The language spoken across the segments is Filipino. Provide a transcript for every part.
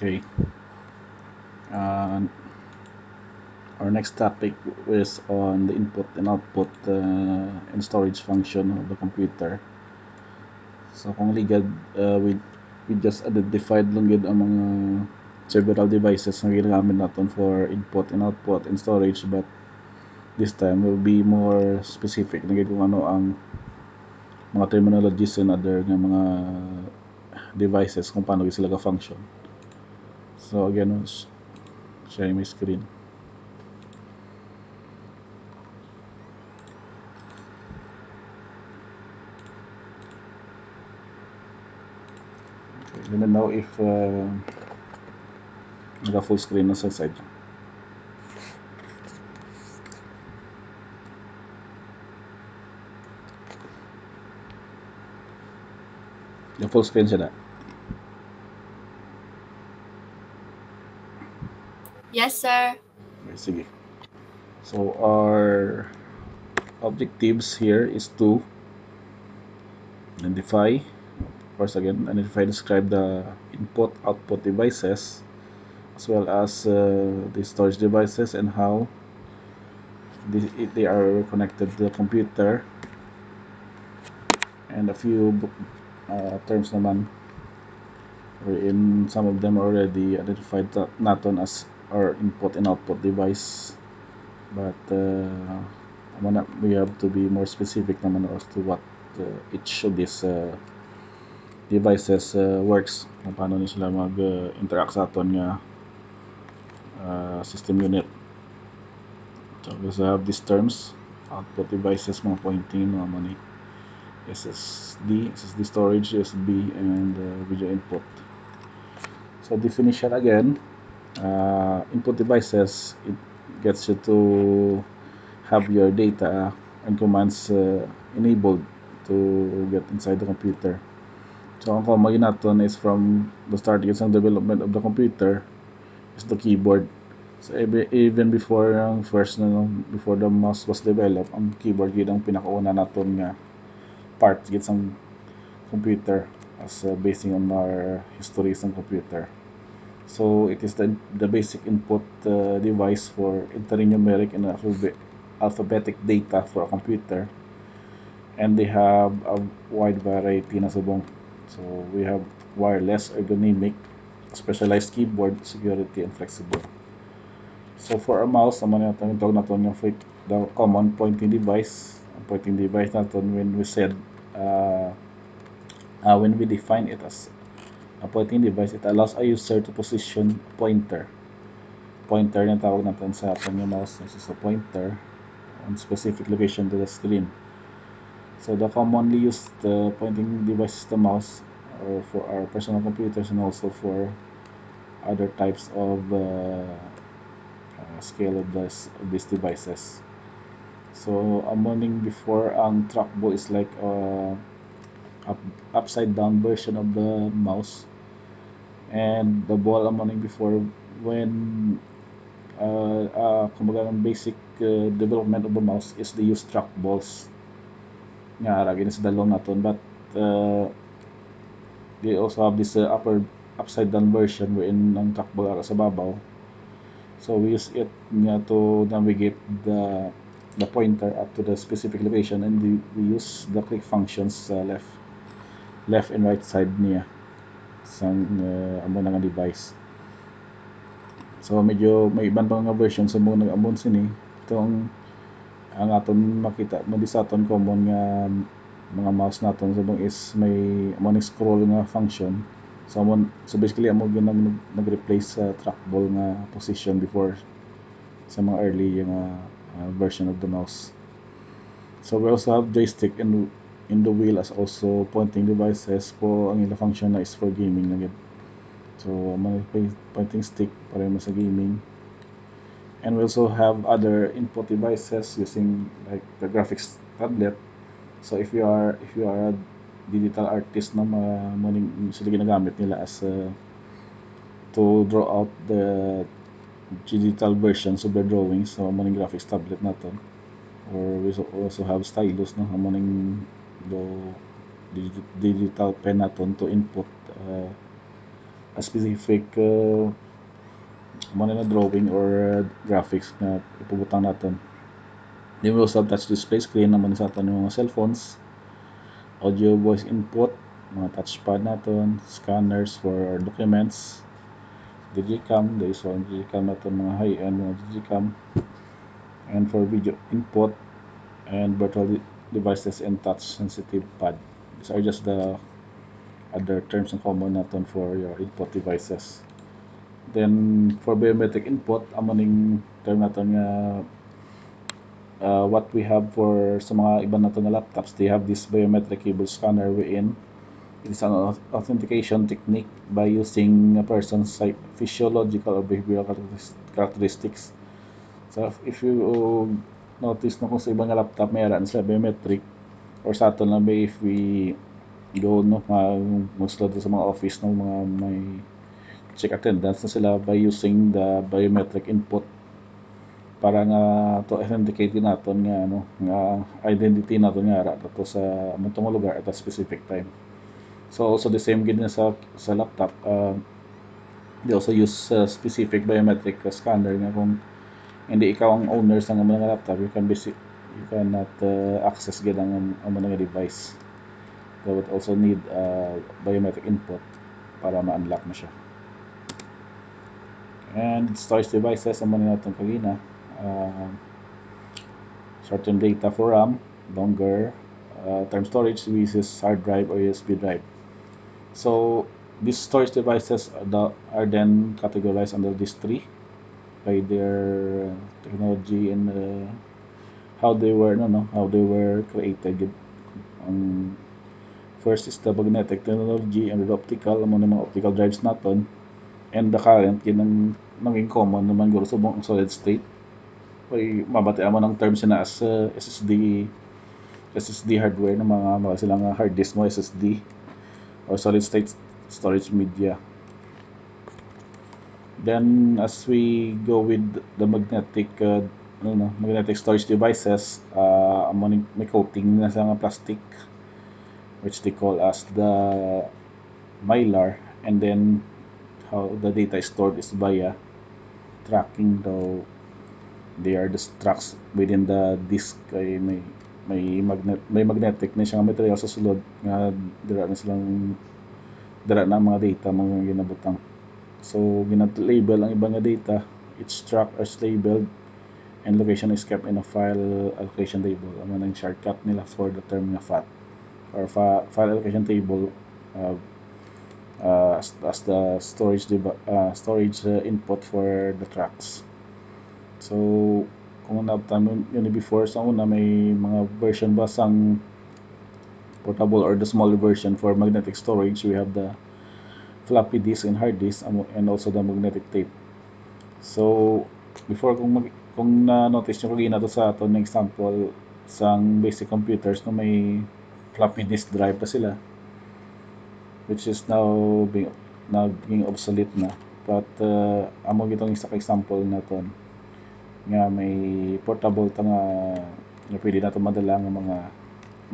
Okay. Uh, our next topic is on the input and output uh, and storage function of the computer. So kung ligad, uh, we, we just identified lang yun ang mga several devices na ginagamit natin for input and output and storage but this time will be more specific na kung ano ang mga terminologies and other nga mga devices kung paano sila ka-function. So again, share my screen. Okay, let me know if uh, naka full screen na sa side. Yung full screen siya na. Sir. Okay, sige. So our objectives here is to identify, course again, identify, describe the input, output devices, as well as uh, the storage devices and how they, they are connected to the computer, and a few uh, terms naman wherein some of them already identified that natin as our input and output device. But uh, we have to be more specific naman as to what uh, each of these uh, devices uh, works. Kung paano nila sila mag-interact sa aton nga uh, system unit. So we have these terms. Output devices mga pointing mga money. SSD, SSD storage, USB, and uh, video input. So definition again, uh, input devices, it gets you to have your data and commands uh, enabled to get inside the computer. So ang command natin is from the start ng development of the computer is the keyboard. So even before ang first na before the mouse was developed, ang keyboard yun ang pinakauna natin nga part get some computer as uh, basing on our history ng computer. So it is the, the basic input uh, device for entering numeric and alphabet, alphabetic data for a computer. And they have a wide variety na subong. So we have wireless, ergonomic, specialized keyboard, security, and flexible. So for a mouse, naman natin tawag natin yung the common pointing device. Ang pointing device natin when we said uh, uh, when we define it as a pointing device, it allows a user to position pointer. Pointer na tawag natin sa ating mouse. This is a pointer on specific location to the screen. So the commonly used uh, pointing device is the mouse or for our personal computers and also for other types of uh, uh, scale of, this, of these devices. So, a morning before, ang trackball is like a up, upside down version of the mouse. And the ball a morning before, when uh, uh, kumbaga ang basic uh, development of the mouse is the use trackballs. Nga, ragi na sa dalawang naton. But, uh, they also have this uh, upper upside down version wherein ang trackball ara sa babaw. So, we use it nga to navigate the the pointer up to the specific location and we, we use the click functions uh, left left and right side niya sa uh, amo nga device. So medyo may ibang pa nga version. Sa mga nag-amon sini itong ang aton makita mo di sa aton common nga mga mouse naton sa is may amo scroll nga function. So amon so basically amo gyud nag-replace sa trackball nga position before sa mga early nga uh, uh, version of the mouse. So we also have joystick and in the wheel as also pointing devices po ang ila function na is for gaming na So may pointing stick para mo sa gaming. And we also have other input devices using like the graphics tablet. So if you are if you are a digital artist na mga sila ginagamit nila as a, to draw out the digital versions of the drawings sa maning graphics tablet natin or we also have stylus no maning do digital pen naton to input uh, a specific uh, na drawing or uh, graphics na ipubutang natin. Then we also have touch display screen naman sa atin mga cellphones, audio voice input, mga touchpad natin, scanners for documents, digicam, there is one digicam natin mga high-end mga digicam, and for video input, and virtual devices and touch sensitive pad. These are just the other terms and common natin for your input devices. Then for biometric input, amo ning term natin nga uh, what we have for sa mga iba natin na laptops, they have this biometric cable scanner wherein it is an authentication technique by using a person's physiological or behavioral characteristics. So if you notice no kung sa ibang laptop mayroon sila biometric or sa atin lang ba if we go no mag-slot sa mga office no mga may check attendance na sila by using the biometric input. Para nga to authenticate naton nga ano nga identity naton nga ra to sa among lugar at a specific time. So also the same gid sa sa laptop uh, they also use uh, specific biometric scanner nga kung hindi ikaw ang owner sa mga laptop. You can basic you cannot uh, access gid ang ang mga device. So would also need uh, biometric input para ma-unlock mo siya. And storage devices ang mga natin kagina uh, short-term data for RAM longer uh, term storage uses hard drive or USB drive. So these storage devices are, the, are then categorized under these three by their technology and uh, how they were no no how they were created. Um, first is the magnetic technology and the optical amo mga optical drives naton and the current yun ang naging common naman guro sa buong solid state. Ay mabati mo ng term na as uh, SSD SSD hardware ng mga mga silang hard disk mo SSD or solid state storage media Then as we go with the magnetic uh, ano no, magnetic storage devices, uh, may, coating na sa mga plastic which they call as the mylar. And then how the data is stored is via tracking though they are the tracks within the disk. Kay may may magnet may magnetic na siyang material sa sulod nga dira na silang dira na mga data mga ginabutang So, ginat-label ang ibang data. Each track is labeled and location is kept in a file allocation table. Ang ang shortcut nila for the term nga FAT or fa file allocation table uh, uh, as, as the storage uh, storage uh, input for the tracks. So, kung nabtan yun before sa una may mga version ba sang portable or the small version for magnetic storage we have the floppy disk and hard disk and also the magnetic tape. So, before kung mag, kung na-notice nyo kagina to sa ato ng example sang basic computers na may floppy disk drive pa sila which is now being naging obsolete na but uh, amo gitong isa example naton nga may portable ta nga nga pwede nato madala nga mga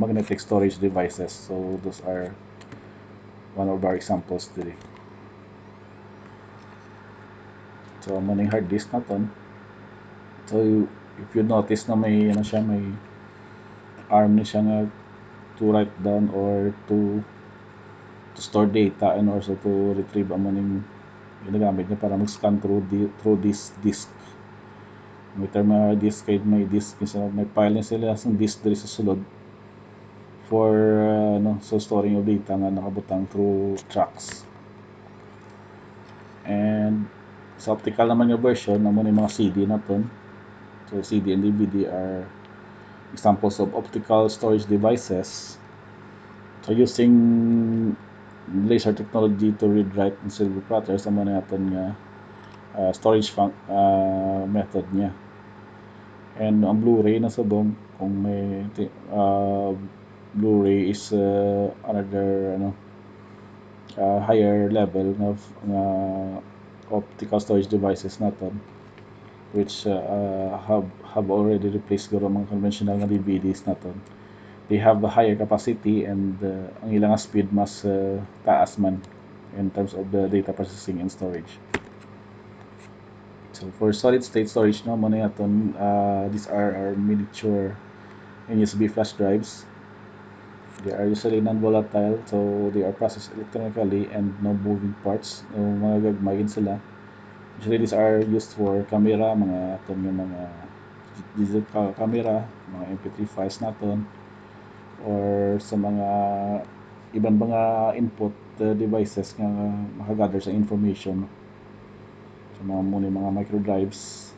magnetic storage devices so those are one of our examples today. So, mo hard disk na ton. So, if you notice na may, ano siya, may arm ni siya nga to write down or to to store data and also to retrieve ang maning ginagamit niya para mag-scan through the, through this disk. May term na disk kay may disk may file niya sila sa disk diri sa sulod for uh, no, so storing of data nga nakabutang through tracks. And sa optical naman yung version, naman yung mga CD na ton. So CD and DVD are examples of optical storage devices. So using laser technology to read, write, and silver platters, naman natin nga uh, storage uh, method niya. And ang Blu-ray na sabong kung may uh, Blu-ray is uh, another ano uh, higher level of uh, optical storage devices natin which uh, have have already replaced guro mga conventional na DVDs natin they have a higher capacity and uh, ang ilang speed mas uh, taas man in terms of the data processing and storage. So for solid state storage no mo aton uh, these are our miniature USB flash drives. They are usually non-volatile so they are processed electronically and no moving parts. No mga gagmayin sila. Usually these are used for camera, mga aton yung mga digital camera, mga MP3 files naton or sa mga ibang mga input uh, devices nga makagather sa information sa mga muna mga micro drives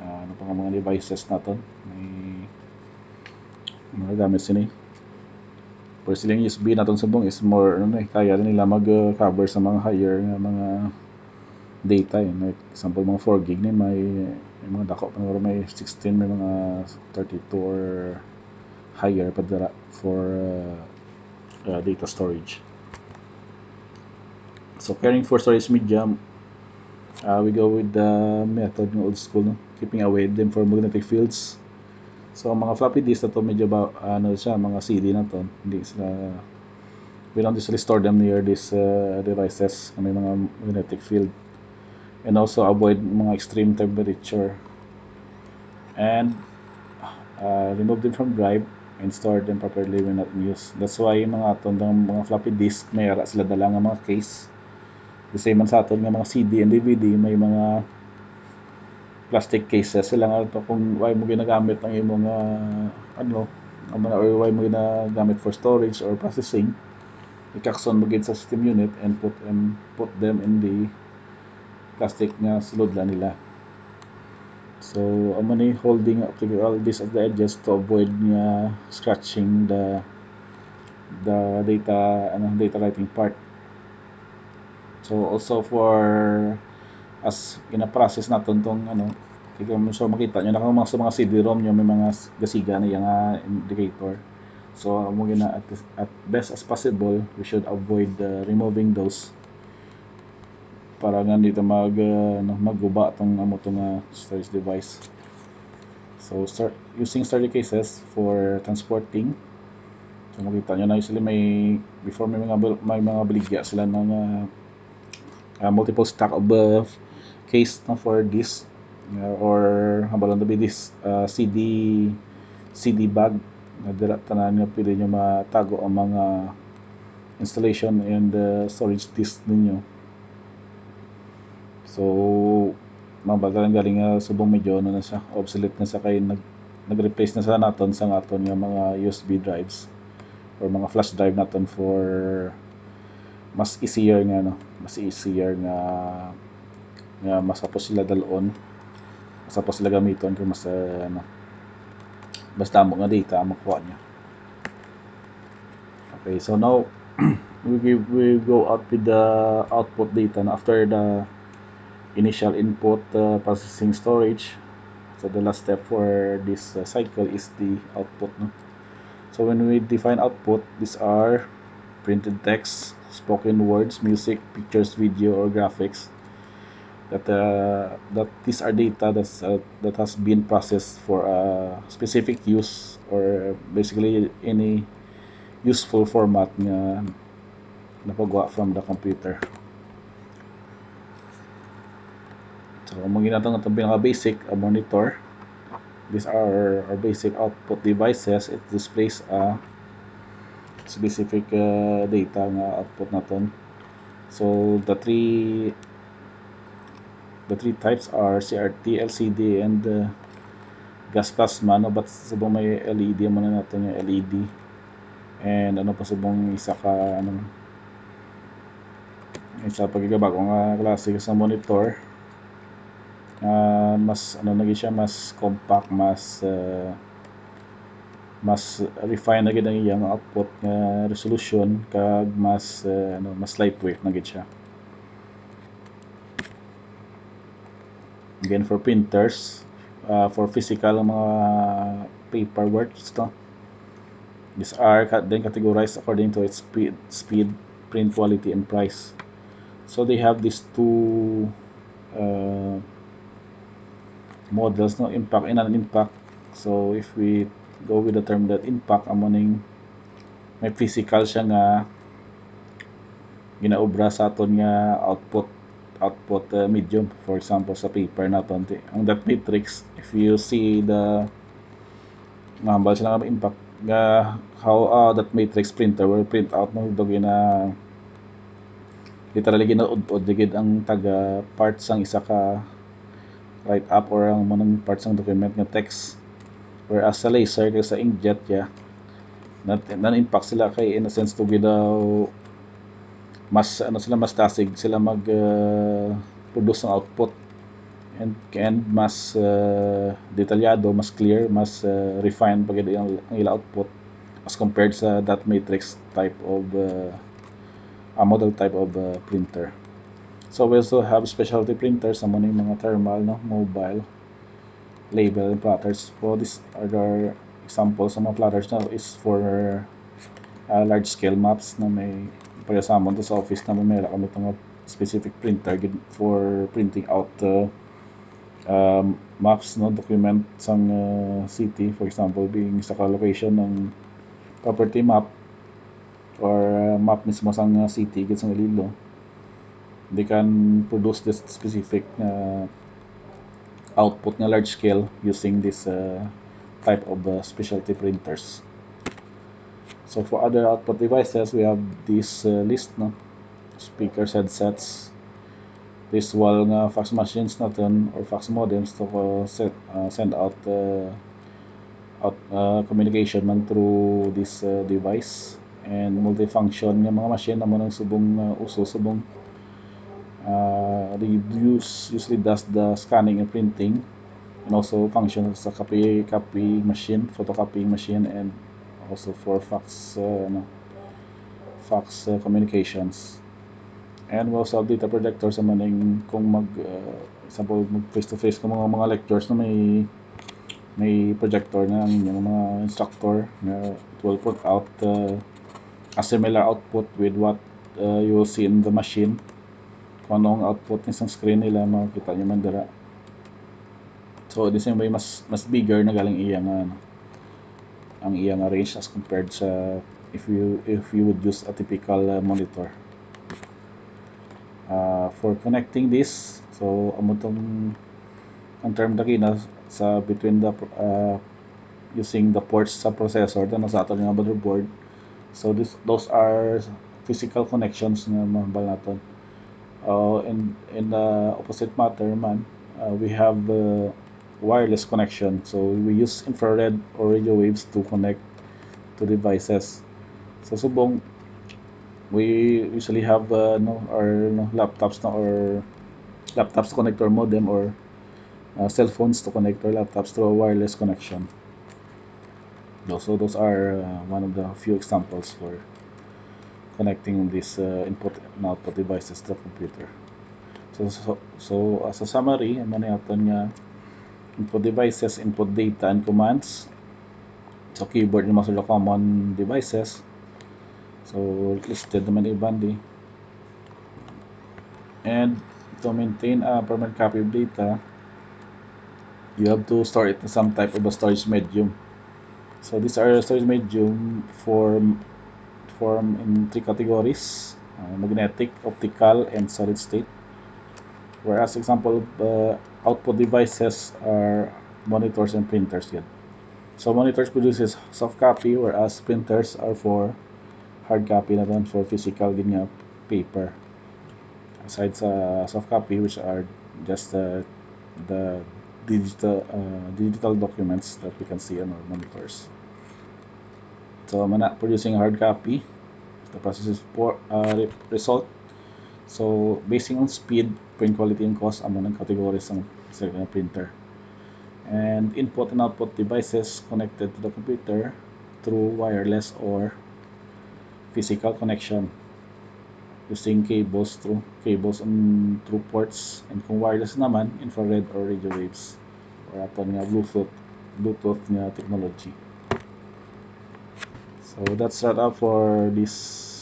uh, ano pa mga devices naton may mga gamit sini pero silang USB naton subong is more ano eh, kaya nila mag-cover sa mga higher nga mga data yun. Eh. Like, example mga 4 gig ni may, may mga dako pa may 16 may mga 32 or higher pa for uh, uh, data storage so caring for storage medium uh, we go with the method ng old school no? keeping away them from magnetic fields so mga floppy disk na to medyo ba ano siya mga CD na to hindi sila we don't usually store them near these uh, devices na may mga magnetic field. And also avoid mga extreme temperature. And uh, remove them from drive and store them properly when not in use. That's why yung mga aton mga floppy disk may ara sila dala nga mga case. The same man sa aton nga mga CD and DVD may mga plastic cases sila nga to kung why mo ginagamit ang imong uh, ano ang or why mo ginagamit for storage or processing ikakson mo sa system unit and put and put them in the plastic nga sulod nila. So amo ni holding up all this at the edges to avoid nga scratching the the data ano data writing part. So also for as gina-process naton tong ano so makita nyo na sa mga CD-ROM nyo may mga gasiga na yung uh, indicator. So mo gina at, at best as possible we should avoid uh, removing those para nga dito mag uh, magguba tong amo tong uh, storage device. So start using starter cases for transporting. So makita nyo na usually may before may mga may mga baligya sila ng uh, uh, multiple stack of uh, case na for this uh, or habalan be this uh, CD CD bag na dira tanan nga pwede nyo matago ang mga installation and uh, storage disk ninyo. So mabagalan galing nga subong medyo ano na siya obsolete na sa kay nag nag-replace na sa naton sa aton nga mga USB drives or mga flash drive naton for mas easier nga no mas easier nga nga masapos sila dalon masapos sila gamiton kung mas uh, ano basta mo nga data makuha niya okay so now we, we go out with the output data na after the initial input uh, processing storage so the last step for this uh, cycle is the output no? so when we define output these are printed text spoken words, music, pictures, video, or graphics. That uh, that these are data that's uh, that has been processed for a specific use or basically any useful format nga napagawa from the computer. So, kung ginatong itong pinaka-basic a monitor, these are our basic output devices. It displays a specific uh, data nga output naton so the three the three types are CRT, LCD and uh, gas plasma no but subong may LED mo na natin yung LED and ano pa subong isa ka ano? Isa pagkakabagong uh, klase sa monitor. Uh, mas ano naging siya mas compact mas uh, mas refine na gid ang iyang output nga resolution kag mas uh, ano mas lightweight na gid siya again for printers uh, for physical mga paperworks to these are then categorized according to its speed speed print quality and price. So they have these two uh, models no impact and non-impact so if we go with the term that impact amo ning may physical siya nga ginaobra sa aton nga output output uh, medium for example sa paper ti ang dot matrix if you see the mahambal sila nga impact nga how uh, that matrix printer will print out no? Do gina literally ginaudod digid ang taga parts ang isa ka write up or ang manang parts ng document nga text. Whereas sa laser kay sa inkjet ya yeah, nan impact sila kay in a sense to daw mas ano sila mas tasig sila mag uh, produce ng output. And and mas uh, detalyado mas clear mas uh, refined pag ang, ang ila output as compared sa dot matrix type of uh, a model type of uh, printer. So we also have specialty printers sa mga mga thermal no mobile label and platters. For this are our examples. Sa mga platters na is for uh, large scale maps na may amon to sa office na may kami itong specific printer for printing out uh, um, maps no document sang uh, city for example being sa location ng property map or uh, map mismo sang uh, city gid sang Iloilo they can produce this specific uh, output na large scale using this uh, type of uh, specialty printers so for other output devices, we have this uh, list no? Speakers, headsets, visual nga fax machines natin or fax modems to uh, set, uh, send out uh, out uh, communication man through this uh, device. And multifunction nga mga machine naman ang subong uh, uso subong uh, use usually does the scanning and printing. And also function as a copy copy machine photocopying machine and also for fax uh, ano, fax uh, communications. And we also data projector sa maning kung mag uh, example mag face to face kung mga mga lectures na may may projector na inyong mga instructor na it will put out uh, a similar output with what uh, you will see in the machine. Kung anong output ng isang screen nila makikita nyo man so the same way mas mas bigger na galing iya nga ano ang iyang range as compared sa if you if you would use a typical uh, monitor. Uh, for connecting this so amo tong ang term daki na sa between the uh, using the ports sa processor dan sa aton nga motherboard. So this those are physical connections nga mahambal naton uh, in in the opposite matter man uh, we have uh, wireless connection. So we use infrared or radio waves to connect to devices. so, subong, we usually have uh, no, our no, laptops no, or laptops to connect our modem or uh, cell phones to connect our laptops to a wireless connection. So those are uh, one of the few examples for connecting these uh, input and output devices to the computer. So, so, so as a summary, ano na nga input devices, input data and commands. So keyboard naman sila common devices. So listed naman ibandi. And to maintain a permanent copy of data, you have to store it in some type of a storage medium. So these are storage medium form form in three categories: uh, magnetic, optical, and solid state. Whereas example uh, output devices are monitors and printers yet. So monitors produces soft copy whereas printers are for hard copy na doon for physical din paper. Aside sa soft copy which are just uh, the digital uh, digital documents that we can see on our monitors. So mana producing hard copy, the process is for uh, result. So basing on speed, print quality and cost among ng categories ng printer. And input and output devices connected to the computer through wireless or physical connection using cables through cables and through ports and kung wireless naman infrared or radio waves or aton nga bluetooth bluetooth nga technology so that's that up for this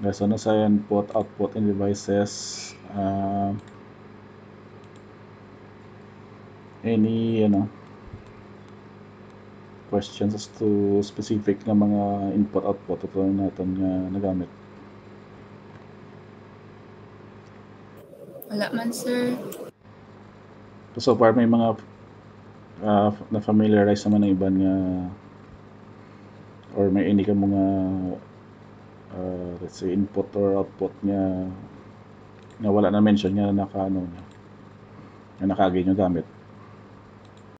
There's ano sa input, output, and devices. Uh, any, ano, questions as to specific na mga input-output ito natin na uh, nagamit? Wala man, sir. So far, may mga uh, na-familiarize naman ng iba nga or may any ka mga ah, let's say input or output nga nga wala na mention nga naka ano nga nakaagay nyo gamit